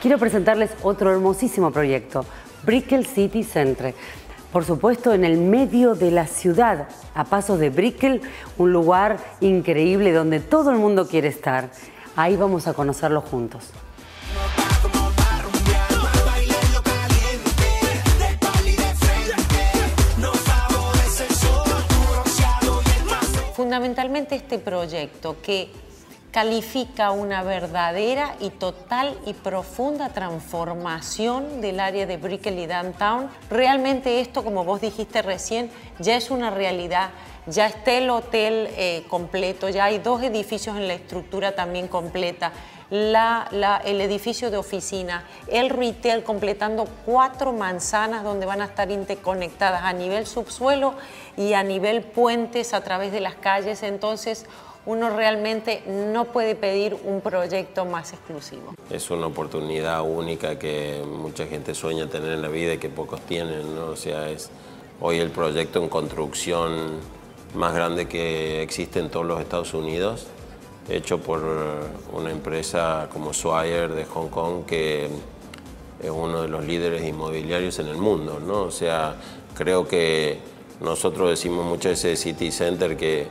quiero presentarles otro hermosísimo proyecto, Brickell City Center. Por supuesto, en el medio de la ciudad, a pasos de Brickell, un lugar increíble donde todo el mundo quiere estar. Ahí vamos a conocerlo juntos. Fundamentalmente este proyecto que califica una verdadera y total y profunda transformación del área de Brickell y Downtown. Realmente esto, como vos dijiste recién, ya es una realidad. Ya está el hotel eh, completo, ya hay dos edificios en la estructura también completa. el edificio de oficina, el retail completando cuatro manzanas donde van a estar interconectadas a nivel subsuelo y a nivel puentes a través de las calles. Entonces, uno realmente no puede pedir un proyecto más exclusivo. Es una oportunidad única que mucha gente sueña tener en la vida y que pocos tienen, ¿no? O sea, es hoy el proyecto en construcción más grande que existe en todos los Estados Unidos, hecho por una empresa como Swire de Hong Kong, que es uno de los líderes inmobiliarios en el mundo, ¿no? O sea, creo que nosotros decimos muchas veces de City Center que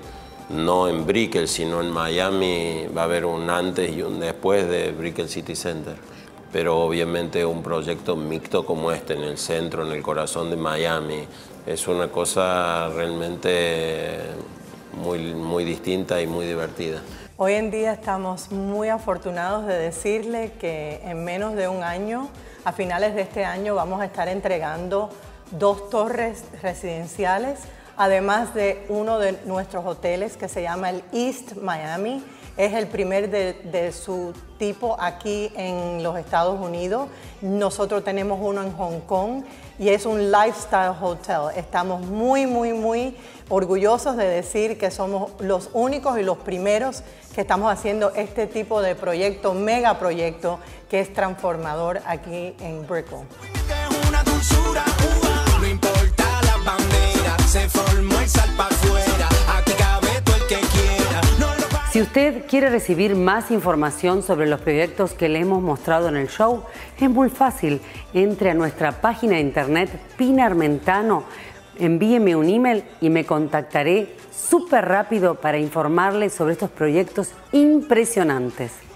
no en Brickell, sino en Miami va a haber un antes y un después de Brickell City Center. Pero obviamente un proyecto mixto como este, en el centro, en el corazón de Miami, es una cosa realmente muy, muy distinta y muy divertida. Hoy en día estamos muy afortunados de decirle que en menos de un año, a finales de este año, vamos a estar entregando dos torres residenciales además de uno de nuestros hoteles que se llama el East Miami. Es el primer de, su tipo aquí en los Estados Unidos. Nosotros tenemos uno en Hong Kong y es un lifestyle hotel. Estamos muy, muy, muy orgullosos de decir que somos los únicos y los primeros que estamos haciendo este tipo de proyecto, mega proyecto, que es transformador aquí en Brickell. Si usted quiere recibir más información sobre los proyectos que le hemos mostrado en el show, es muy fácil. Entre a nuestra página de internet Pinarmentano, envíeme un email y me contactaré súper rápido para informarle sobre estos proyectos impresionantes.